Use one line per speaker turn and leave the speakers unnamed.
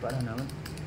把它拿 I.